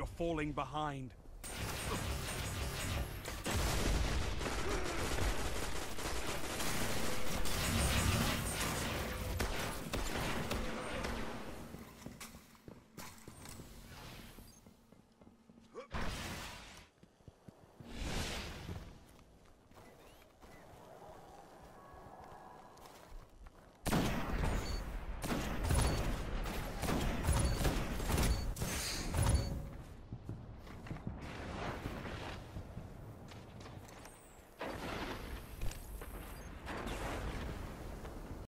You're falling behind.